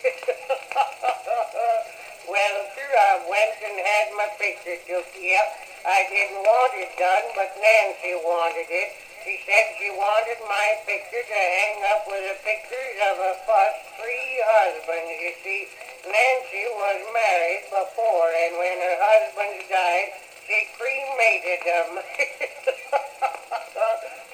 well, sure, I went and had my picture took. Yep, I didn't want it done, but Nancy wanted it. She said she wanted my picture to hang up with the pictures of her first three husbands. You see, Nancy was married before, and when her husbands died, she cremated them.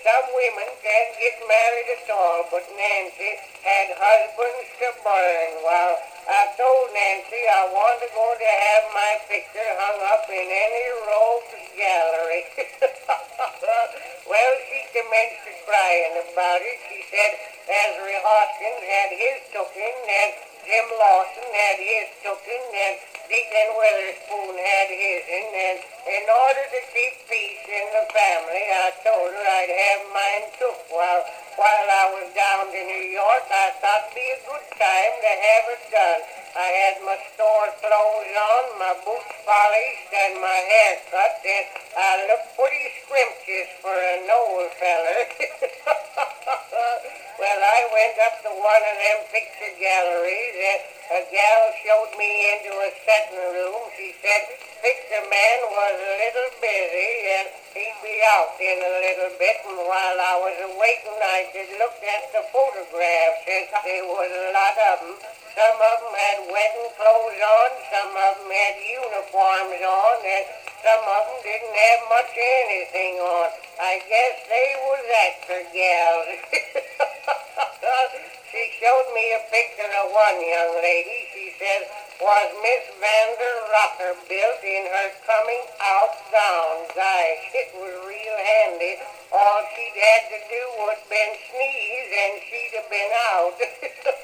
Some women can't get married at all, but Nancy had husbands to burn. Well, I told Nancy I wanted to go to have my picture hung up in any rogues gallery. well, she commenced to crying about it. She said Ezra Hoskins had his token, and Jim Lawson had his token, and Deacon Witherspoon had his, and in order to keep peace in the family, I told her I'd have mine took. While, while I was down to New York, I thought it'd be a good time to have it done. I had my store clothes on, my boots polished, and my hair cut, and I looked pretty scrumptious for an old feller. well, I went up to one of them picture galleries, and a gal showed me into a setting room. She said picture man was a little busy, and he'd be out in a little bit. And while I was waiting, I just looked at the photographs, and there was a lot of them. Some of them had wedding clothes on, some of them had uniforms on, and some of them didn't have much anything on. I guess they was actor gals. she showed me a picture of one young lady. She said was Miss Vander Rocker built in her coming out gown. Gosh, it was real handy. All she'd had to do was been sneeze and she'd have been out.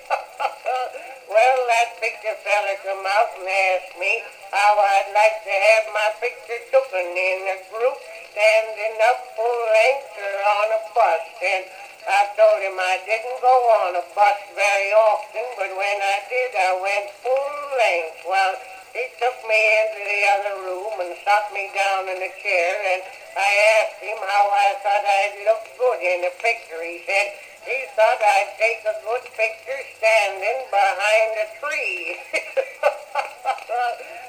well, that picture fella come out and asked me how I'd like to have my picture taken in a group standing up full length or on a bus. And I told him I didn't go on a bus very often, but when I did, I went full length. Well, he took me into the other room and sat me down in a chair, and I asked him how I thought I'd look good in the picture. He said he thought I'd take a good picture standing behind a tree.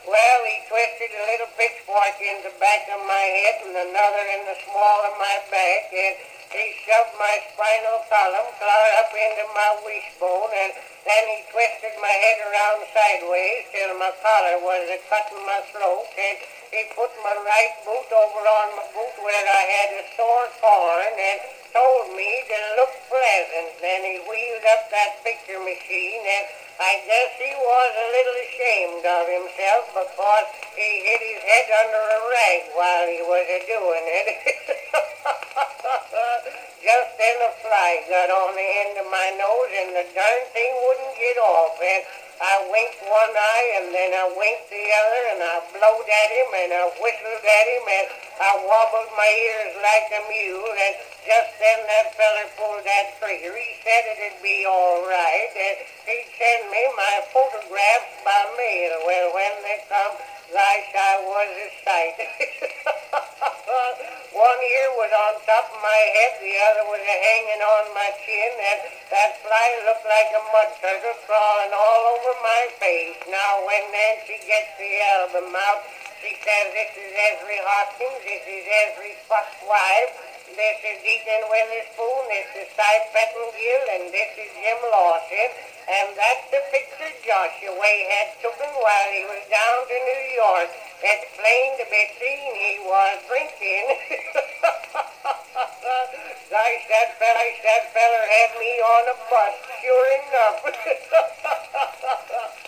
well, he twisted a little pitchfork in the back of my head and another in the small of my back, and he shoved my spinal column clear up into my wishbone, and then he twisted my head around sideways till my collar was a cutting my throat, and he put my right boot over on my boot where I had a sore corn, and told me to look pleasant. Then he wheeled up that picture machine, and I guess he was a little ashamed of himself because he hid his head under a rag while he was a doing it. Just then a fly got on the end of my nose and the darn thing wouldn't get off. And I winked one eye and then I winked the other and I blowed at him and I whistled at him and I wobbled my ears like a mule and just then that feller pulled that trigger. He said it'd be all right and he'd send me my photographs by mail. Well, when they come, gosh, I was a sight. One ear was on top of my head, the other was hanging on my chin, and that fly looked like a mud turtle crawling all over my face. Now, when Nancy gets the album out, she says, this is Ezra Hoskins, this is every fuck wife, this is Deacon Witherspoon, this is Cy Pettingill, and this is Jim Lawson, and that's the picture Joshua had taken while he was down to New York. It's plain to be seen he was drinking. Gosh, that fella, that feller had me on a bus, sure enough.